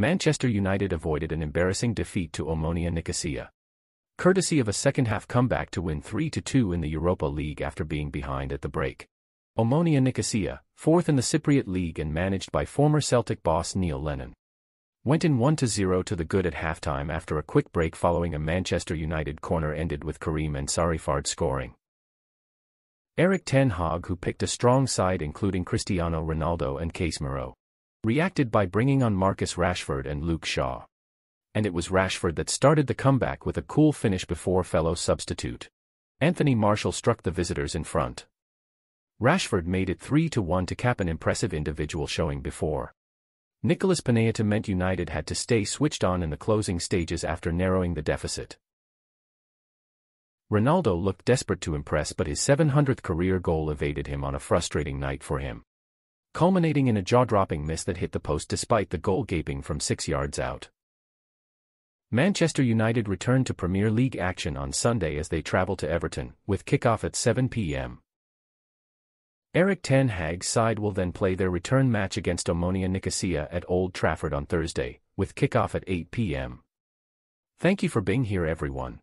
Manchester United avoided an embarrassing defeat to Omonia Nicosia. Courtesy of a second-half comeback to win 3-2 in the Europa League after being behind at the break. Omonia Nicosia, fourth in the Cypriot League and managed by former Celtic boss Neil Lennon. Went in 1-0 to the good at halftime after a quick break following a Manchester United corner ended with Karim Ansarifard scoring. Erik Ten Hag who picked a strong side including Cristiano Ronaldo and Case Casemiro. Reacted by bringing on Marcus Rashford and Luke Shaw. And it was Rashford that started the comeback with a cool finish before fellow substitute. Anthony Martial struck the visitors in front. Rashford made it 3-1 to cap an impressive individual showing before. Nicolas Pineda meant United had to stay switched on in the closing stages after narrowing the deficit. Ronaldo looked desperate to impress but his 700th career goal evaded him on a frustrating night for him. Culminating in a jaw-dropping miss that hit the post despite the goal gaping from six yards out. Manchester United returned to Premier League action on Sunday as they travel to Everton, with kickoff at 7 p.m. Erik Ten Hag's side will then play their return match against Omonia Nicosia at Old Trafford on Thursday, with kickoff at 8 p.m. Thank you for being here everyone.